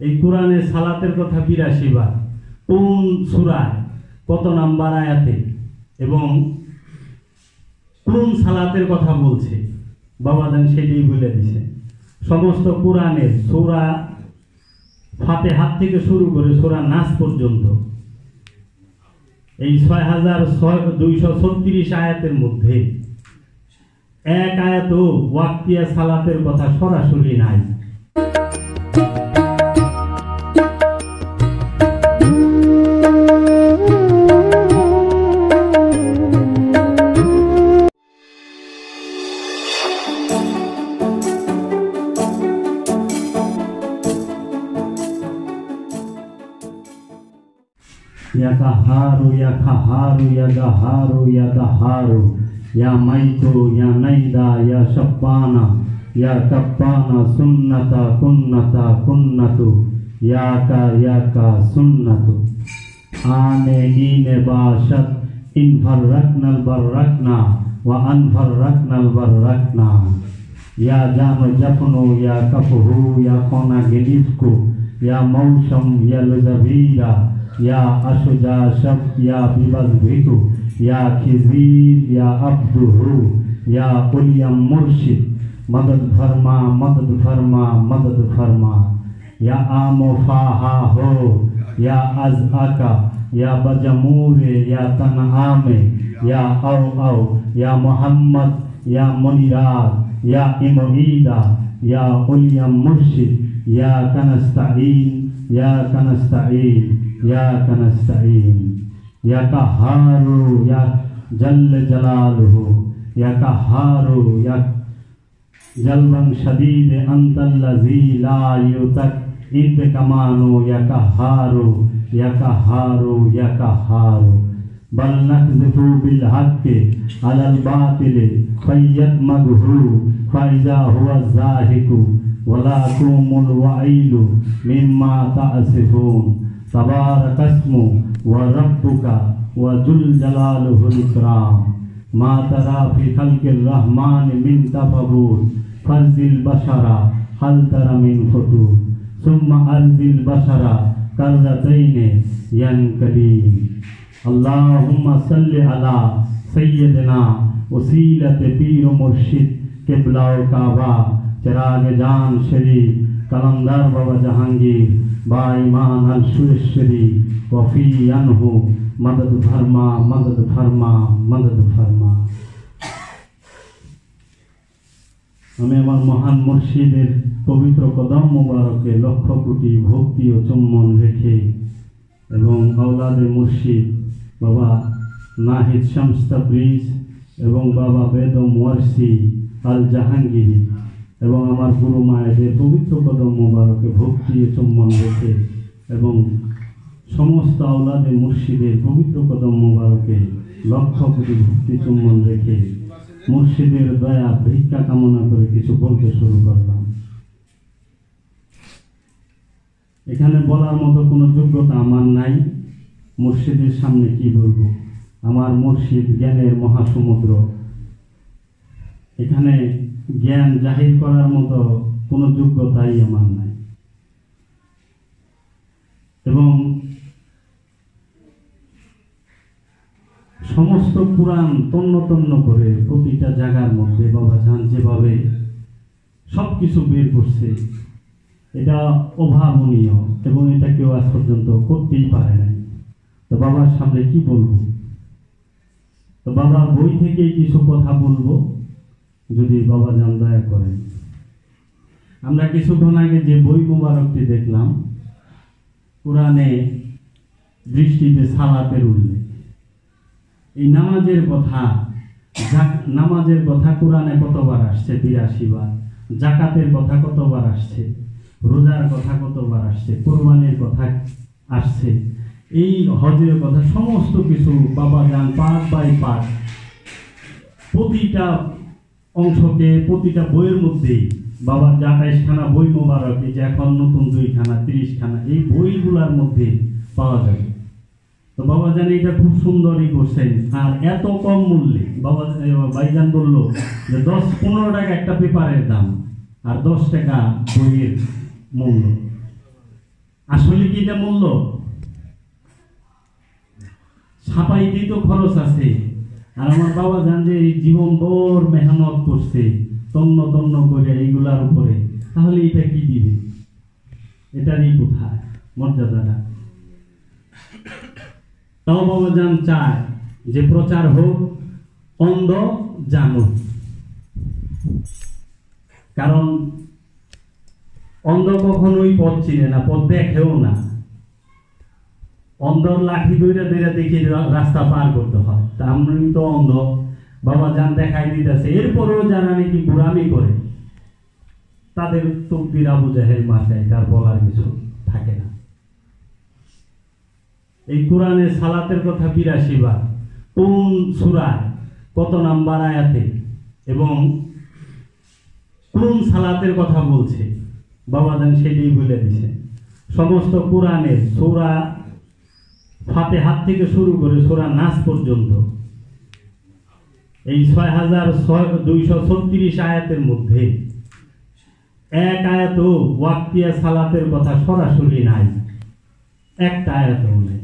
এই কোরআনে সালাতের কথা বিরাশি বার। কোন সুরায়? কত নাম্বার আয়াতে? এবং কোন সালাতের কথা বলছে? বাবা যান সেটাই বলে দিছে। সমস্ত কোরআনের সুরা ফাতে হাত থেকে শুরু করে সুরা নাচ পর্যন্ত। এই ছয় হাজার ছয়, দুইশো ছত্রিশ আয়াতের মধ্যে এক আয়াত ওয়াক্তিয়া সালাতের কথা সরাসরি নাই। یا کہارو یا کہارو يقهار يقهار يقهار يقهار يا ميت یا نیدہ یا شبانہ یا كبانا سنتا کنتا کنتو یا کا یا کا سنتو آنے نیم باشت ان بھر رکھنا البر رکھنا و ان بھر رکھنا البر رکھنا یا جام جپنو یا کفہو یا کونہ گلیف کو یا موشم یا لزبیرہ یا اشجا شب یا بیبز بیتو یا خزیر یا عبدو ہو یا قلیم مرشد. مدد فرما مدد فرما مدد فرما. یا آمو فاہا ہو یا از آکا یا بجمور یا تنہا میں یا او او یا محمد یا منیرات یا امغیدہ یا علیم مرشد یا کنستعین یا کنستعین يا نستعين يا قهار يا جل جلاله يا قهار يا جلبا شديد أنت الذي لا يتكئد كمان يا قهار يا قهار يا قهار بل نكذف بالحق على الباطل فيدمغه فإذا هو الزاهق ولا كوم الوعيد مما تأسفون تبارک اسم و ربک و جل جلالہ الاکرام ما ترى في خلق الرحمن من تفغور فرز البشر حل تر من فطور ثم ارز البشر کرتین ينقلب اللهم صل على سيدنا وسیلت پیر مرشد، قبلہ و کعبہ، چراغ جان شریف کلندر بابا جہانگیر. বাইমান আল সুরেশ্বরী, কফি আনহু মদদ ফার্মা মদদ ফার্মা মদদ ফার্মা আমি আমার মহান মসজিদের পবিত্র কদম মোবারকে লক্ষ কোটি ভক্তি ও চুম্বন রেখে এবং আওলাদে মসজিদ বাবা নাহিদ শামস্তা ব্রিজ এবং বাবা বেদম ওয়ার্সি, আল জাহাঙ্গীর এবং আমার গুরু মায়েদের পবিত্র কদম মোবারকে ভক্তি চুম্বন রেখে এবং সমস্ত আওলাদে মুর্শিদের পবিত্র কদম মোবারকে লক্ষ কোটি ভক্তি চুম্বন রেখে মুর্শিদের দয়া, ভিক্ষা কামনা করে কিছু বলতে শুরু করলাম। এখানে বলার মতো কোনো যোগ্যতা আমার নাই। মুর্শিদের সামনে কি বলব? আমার মুর্শিদ জ্ঞানের মহাসমুদ্র। এখানে জ্ঞান জাহির করার মতো কোনো যোগ্যতাই আমার নাই। এবং সমস্ত পুরাণ তন্ন তন্ন করে প্রতিটা জায়গার মধ্যে বাবা যান যেভাবে সব কিছু বের করছে, এটা অভাবনীয় এবং এটা কেউ আজ পর্যন্ত করতেই পারে নাই। তো বাবার সামনে কি বলব? তো বাবা বই থেকেই কিছু কথা বলব। যদি বাবা যান, দয়া করেন আমরা কিছুক্ষণ আগে যে বই মোবারকটি দেখলাম, কোরআনে দৃষ্টিতে সালাতের উল্লেখ। এই নামাজের কথা নামাজের কথা কোরআনে কতবার আসছে? বিরাশি বার। জাকাতের কথা কতবার আসছে? রোজার কথা কতবার আসছে? কোরবানির কথা আসছে? এই হজের কথা সমস্ত কিছু বাবা যান পার্ট বাই পার্ট প্রতিটা অংশকে প্রতিটা বইয়ের মধ্যেই বাবার যে আঠাইশখানা বই মোবারক এই যে এখন নতুন দুইখানা তিরিশখানা এই বইগুলোর মধ্যে পাওয়া যাবে তো বাবা জানি এটা খুব সুন্দরই করছেন। আর এত কম মূল্যে বাবা এ, ভাইজান বলল যে দশ পনেরো টাকা একটা পেপারের দাম আর দশ টাকা বইয়ের মূল্য। আসলে কি এটা মূল্য? ছাপাইতেই তো খরচ আছে। আর আমার বাবা জান যে এই জীবন ভর মেহনত করছে, তন্ন তন্ন করে এইগুলার উপরে, তাহলে এটা কি দিবে? এটারই কোথায় মর্যাদাটা। তাও বাবা জান চায় যে প্রচার হোক, অন্ধ জানুক। কারণ অন্ধ কখনোই পথ চিনে না, পথ দেখেও না। অন্ধর লাঠি দইরা দইরা দেখে রাস্তা পার করতে হয়। তা আমি তো অন্ধ। বাবা যান দেখাই দিতেছে, এরপরেও যারা নাকি বুড়ামি করে। তাদের তকদির আবু জাহের মাথায় তার বলার কিছু থাকে না। এই কোরআনে সালাতের কথা বিরাশি বার, কোন সুরায়, কত নাম্বার আয়াতে, এবং কোন সালাতের কথা বলছে, বাবা যান সেটাই বলে দিছে। সমস্ত কোরআনের সূরা ফাতে হাত থেকে শুরু করে সূরা নাস পর্যন্ত। এই ছয় হাজার দুইশো ছত্রিশ আয়াতের মধ্যে এক আয়াত ওয়াক্তিয়া সালাতের কথা সরাসরি নাই। একটা আয়াত নেই।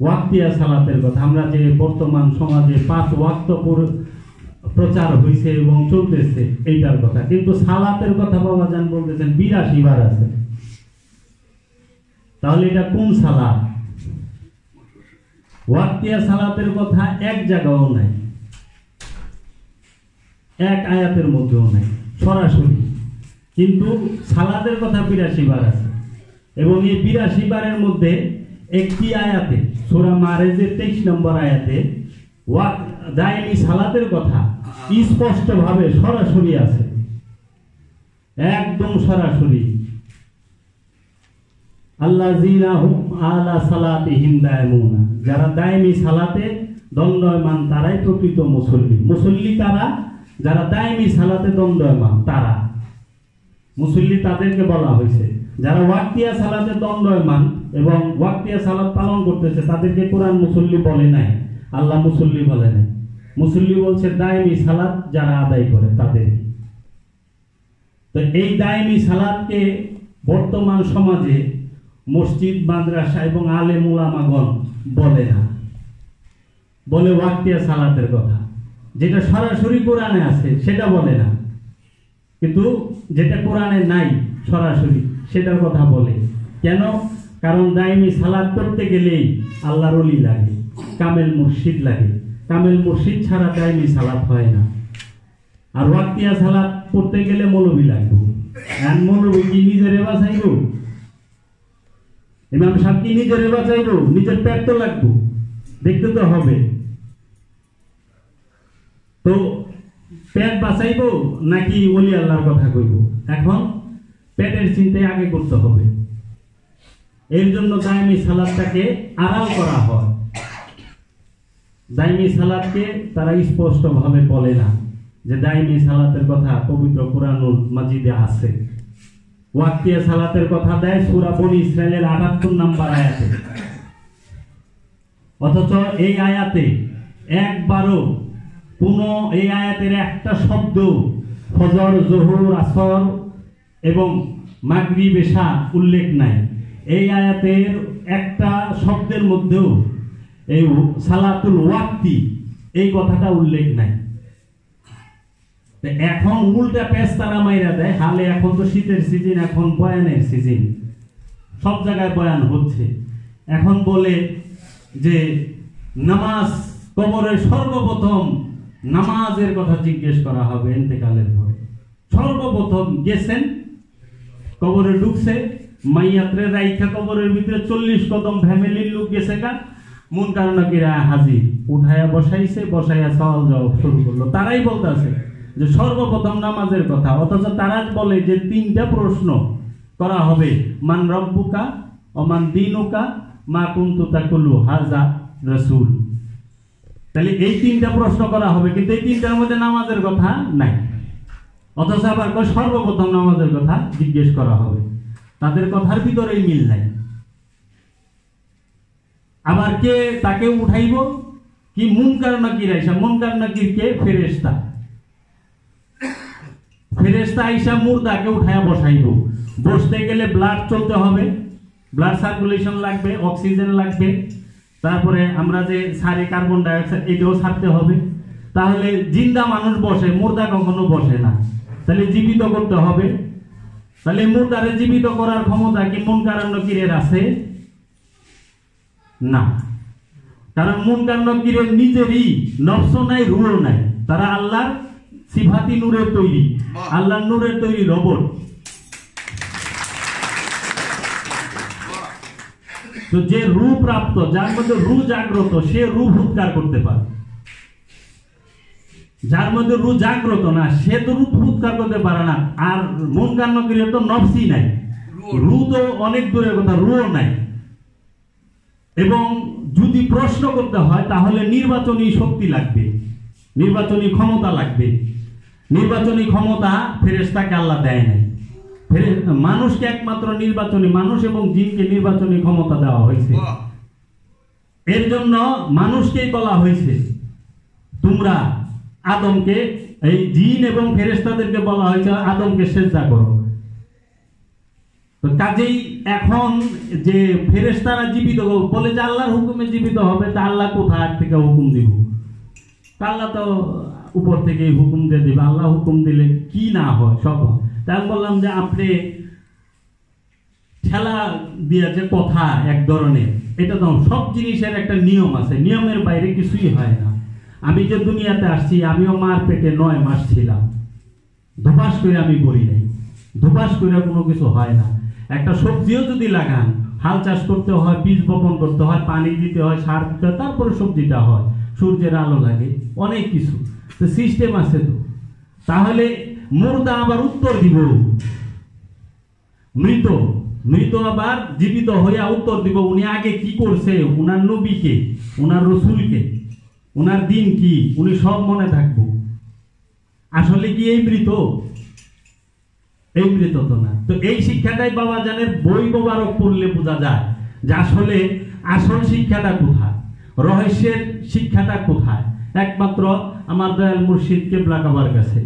ওয়াক্তিয়া সালাতের কথা, আমরা যে বর্তমান সমাজে পাঁচ ওয়াক্ত প্রচার হয়েছে এবং চলতেছে, এইটার কথা। কিন্তু সালাতের কথা বাবা যান বলতেছেন, বিরাশি বার আছে। তাহলে এটা কোন সালাত? ওয়াক্তিয়া সালাতের কথা এক জায়গাও নাই। এক আয়াতের মধ্যেও নাই, সরাসরি। কিন্তু সালাতের কথা বিরাশি বার আছে। এবং এই বিরাশি বারের মধ্যে একটি আয়াতে, সোরা মারেজের তেইশ নম্বর আয়াতে, ওয়াক সালাতের কথা স্পষ্টভাবে সরাসরি আছে। একদম সরাসরি। আলা সালাতিহিম দায়মুনা। যারা দায়মি সালাতে দণ্ডয়মান, তারাই প্রকৃত মুসল্লি। মুসল্লি তারা, যারা দায়মি সালাতে দণ্ডয়মান, তারা। মুসল্লি তাদেরকে বলা হয়েছে। যারা ওয়াক্তিয়া সালাতে দণ্ডয়মান এবং ওয়াক্তিয়া সালাত পালন করতেছে, তাদেরকে কোরআন মুসল্লি বলে নাই। আল্লাহ মুসল্লি বলে নাই। মুসল্লি বলছে, দায়মি সালাত যারা আদায় করে, তাদের। তো এই দায়মি সালাতকে বর্তমান সমাজে মসজিদ, মাদ্রাসা এবং আলে মুলামাগণ বলে না। বলে ওয়াক্তিয়া সালাতের কথা। যেটা সরাসরি কোরআনে আছে, সেটা বলে না। কিন্তু যেটা কোরআনে নাই সরাসরি, সেটার কথা বলে। কেন? কারণ দায়মি সালাদ করতে গেলেই আল্লাহর অলি লাগে, কামেল মুর্শিদ লাগে। কামেল মুর্শিদ ছাড়া দায়মি সালাত হয় না। আর ওয়াক্তিয়া সালাত পড়তে গেলে মৌলবি লাগবে। আর মৌলবি কি নিজের বাঁচাইব? ইমাম কি নিজের বাঁচাইব নিজের পেট তো লাগবো, দেখতে তো হবে। তো পেট বাঁচাইব নাকি ওলি আল্লাহর কথা কইব? এখন পেটের চিন্তায় আগে করতে হবে। এর জন্য দায়মি সালাদটাকে আড়াল করা হয়। দায়মি সালাদকে তারা স্পষ্ট ভাবে বলে না যে দায়মি সালাতের কথা পবিত্র কোরআনুল মাজিদে আছে। ওয়াক্তিয়া সালাতের কথা দেয়, সূরা বনি ইসরায়েলের 78 নাম্বার আয়াতে। অথচ এই আয়াতে একবারও কোন এই আয়াতের একটা শব্দ ফজর, জহুর, আসর এবং মাগরিব, এশা উল্লেখ নাই। এই আয়াতের একটা শব্দের মধ্যেও এই সালাতুল ওয়াক্তি এই কথাটা উল্লেখ নাই। এখন উল্টা পেস তারা মাইরা দেয়, হালে এখন তো শীতের সিজন এখন বয়ানের সিজন সব জায়গায় বয়ান হচ্ছে। এখন বলে যে, নামাজ কবরের সর্বপ্রথম নামাজের কথা জিজ্ঞেস করা হবে এতেকালের পরে। সর্বপ্রথম গেছেন, কবরে ঢুকছে, মাইয়াত্রে রাইখা কবরের ভিতরে চল্লিশ কদম ফ্যামিলির লোক গেছে গা। মন কারণ কিরা হাজির, উঠায়া বসাইছে, বসাইয়া সওয়াল জবাব শুরু করল। তারাই বলতেছে যে সর্বপ্রথম নামাজের কথা, অথচ তারা বলে যে তিনটা প্রশ্ন করা হবে। মান রব্বুকা অমান দিনুকা মা কুন্তু তাকুলু হাজা রসুল। তাহলে এই তিনটা প্রশ্ন করা হবে, কিন্তু এই তিনটার মধ্যে নামাজের কথা নাই। অথচ আবার সর্বপ্রথম নামাজের কথা জিজ্ঞেস করা হবে। তাদের কথার ভিতরেই মিল নাই। আবার কে তাকে উঠাইব? কি মুনকার নাকির আইসা মুনকার নাকির কে ফেরেস্তা ফেরেস্তা আইসা মুর্দাকে উঠায়া বসাইব। বসতে গেলে ব্লাড চলতে হবে। ব্লাড সার্কুলেশন লাগবে, অক্সিজেন লাগবে। তারপরে আমরা যে সারে কার্বন ডাইঅক্সাইড, এটাও ছাড়তে হবে। তাহলে জিন্দা মানুষ বসে, মুর্দা কখনো বসে না। তাহলে জীবিত করতে হবে। তাহলে মুর্দারে জীবিত করার ক্ষমতা কি মন কারণ কিরের আছে? না। কারণ মন কারণ কিরের নিজেরই নফস নাই রুও নাই। তারা আল্লাহর সিফাতি নূরের তৈরি বাহ। আল্লাহর নূরের তৈরি রোবট। তো যে রু প্রাপ্ত যার মধ্যে রু জাগ্রত সে রু ভূতকার করতে পারে। যার মধ্যে রু জাগ্রত না সে তো রূপ ভূতকার করতে পারে না। আর মন কান্ন ক্রিয়া তো নফসি নাই। রু তো অনেক দূরের কথা রুও নাই। এবং যদি প্রশ্ন করতে হয় তাহলে নির্বাচনী শক্তি লাগবে নির্বাচনী ক্ষমতা লাগবে। নির্বাচনী ক্ষমতা ফেরেস্তাকে আল্লাহ দেয় নাই। মানুষকে একমাত্র নির্বাচনী মানুষ এবং জিনকে নির্বাচনী ক্ষমতা দেওয়া হয়েছে। এর জন্য মানুষকেই বলা হয়েছে তোমরা আদমকে এই জিন এবং ফেরেস্তাদেরকে বলা হয়েছে আদমকে সেজদা করো। তো কাজেই এখন যে ফেরেস্তারা জীবিত বলে যে আল্লাহর হুকুমে জীবিত হবে তা আল্লাহ কোথায় থেকে হুকুম দিব? তা আল্লাহ তো উপর থেকে হুকুম দিয়ে দিবে। আল্লাহ হুকুম দিলে কি না হয়, সব তা আমি বললাম যে আপনি ঠেলা দিয়েছে কথা এক ধরনের, এটা তো সব জিনিসের একটা নিয়ম আছে। নিয়মের বাইরে কিছুই হয় না। আমি যে দুনিয়াতে আসছি, আমিও মার পেটে নয় মাস ছিলাম। ধোপাস করে আমি বলি নাই। ধোপাস করে কোনো কিছু হয় না। একটা সবজিও যদি লাগান, হাল চাষ করতে হয়, বীজ বপন করতে হয়, পানি দিতে হয়, সার দিতে হয়, তারপরে সবজিটা হয়। সূর্যের আলো লাগে, অনেক কিছু। তো সিস্টেম আছে তো। তাহলে মুর্দা আবার উত্তর দিব। মৃত মৃত আবার জীবিত হইয়া উত্তর দিব। উনি আগে কি করছে? উনার নবীকে, উনার রসুলকে, উনার দিন কি? উনি সব মনে থাকব। আসলে কি এই মৃত? এই মৃত তো না। তো এই শিক্ষাটাই বাবা জানের বই মোবারক পড়লে বোঝা যায় যে আসলে আসল শিক্ষাটা কোথায়? রহস্যের শিক্ষাটা কোথায়? একমাত্র আমার দয়াল মুর্শিদ কেবলা কাবার কাছে।